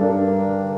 Música